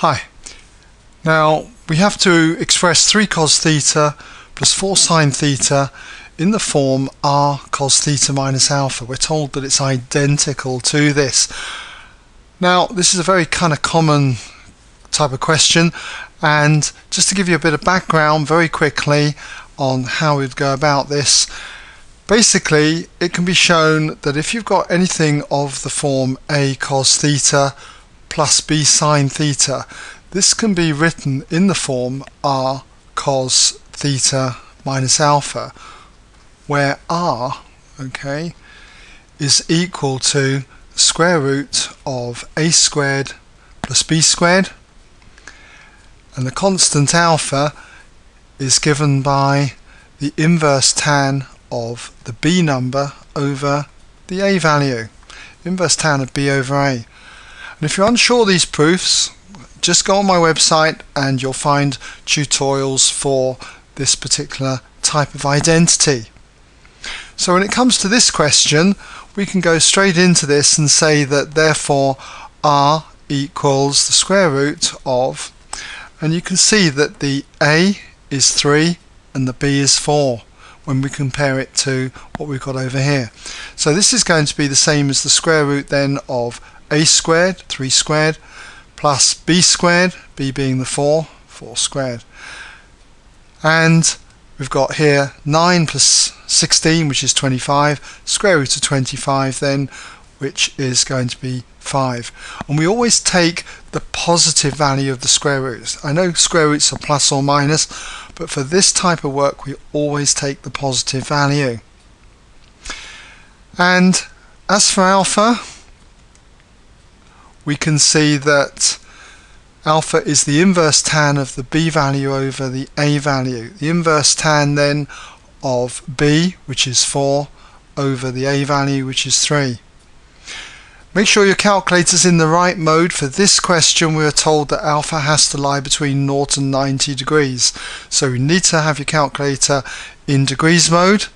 Hi. Now we have to express 3 cos theta plus 4 sine theta in the form r cos theta minus alpha. We're told that it's identical to this. Now this is a very kind of common type of question and just to give you a bit of background very quickly on how we'd go about this basically it can be shown that if you've got anything of the form a cos theta plus b sine theta. This can be written in the form r cos theta minus alpha, where r, okay, is equal to square root of a squared plus b squared, and the constant alpha is given by the inverse tan of the b number over the a value, inverse tan of b over a. And if you're unsure of these proofs, just go on my website and you'll find tutorials for this particular type of identity. So when it comes to this question, we can go straight into this and say that therefore r equals the square root of, and you can see that the a is 3 and the b is 4 when we compare it to what we've got over here. So this is going to be the same as the square root then of a squared, 3 squared, plus b squared, b being the 4, 4 squared. And we've got here 9 plus 16, which is 25, square root of 25 then, which is going to be 5. And we always take the positive value of the square roots. I know square roots are plus or minus, but for this type of work we always take the positive value. And as for alpha, we can see that alpha is the inverse tan of the b value over the a value. The inverse tan then of b, which is 4, over the a value, which is 3. Make sure your calculator's in the right mode. For this question, we are told that alpha has to lie between 0 and 90 degrees. So you need to have your calculator in degrees mode.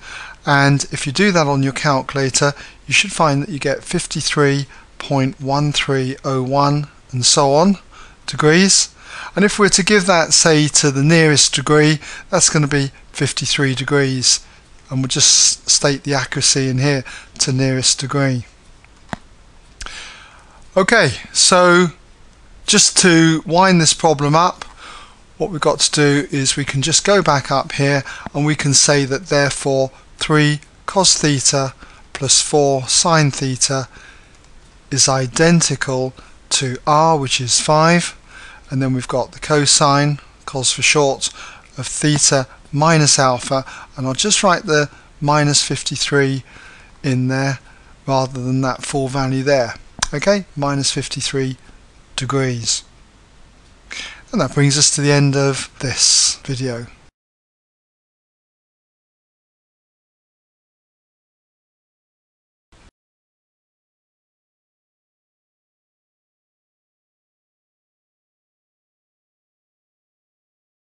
And if you do that on your calculator, you should find that you get 53 0.1301 and so on degrees. And if we're to give that, say, to the nearest degree, that's going to be 53 degrees. And we'll just state the accuracy in here to nearest degree. Okay, so just to wind this problem up, what we've got to do is we can just go back up here and we can say that therefore 3 cos theta plus 4 sine theta is identical to r which is 5 and then we've got the cosine cos for short of theta minus alpha and I'll just write the minus 53 in there rather than that full value there. Okay minus 53 degrees. And that brings us to the end of this video